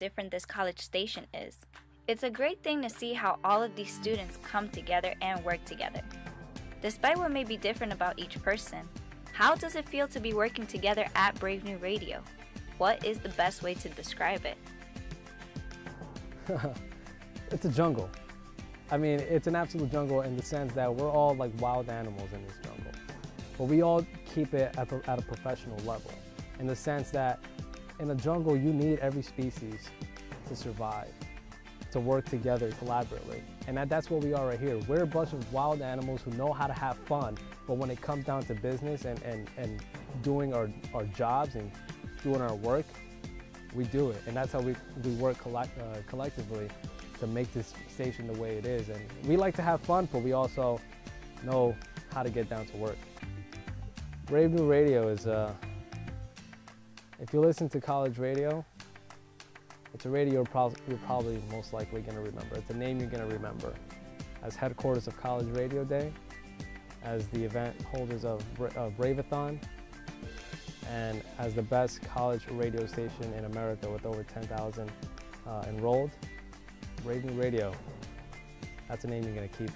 different this college station is. It's a great thing to see how all of these students come together and work together. Despite what may be different about each person, how does it feel to be working together at Brave New Radio? What is the best way to describe it? it's a jungle. I mean, it's an absolute jungle in the sense that we're all like wild animals in this jungle. But we all keep it at, at a professional level in the sense that in a jungle, you need every species to survive, to work together collaboratively. And that, that's what we are right here. We're a bunch of wild animals who know how to have fun, but when it comes down to business and, and, and doing our, our jobs and doing our work, we do it. And that's how we, we work collect, uh, collectively to make this station the way it is. And we like to have fun, but we also know how to get down to work. Brave New Radio is, uh, if you listen to college radio, it's a radio you're probably most likely going to remember. It's a name you're going to remember as headquarters of College Radio Day, as the event holders of, of Braveathon, and as the best college radio station in America with over 10,000 uh, enrolled. Brave New Radio, that's a name you're going to keep.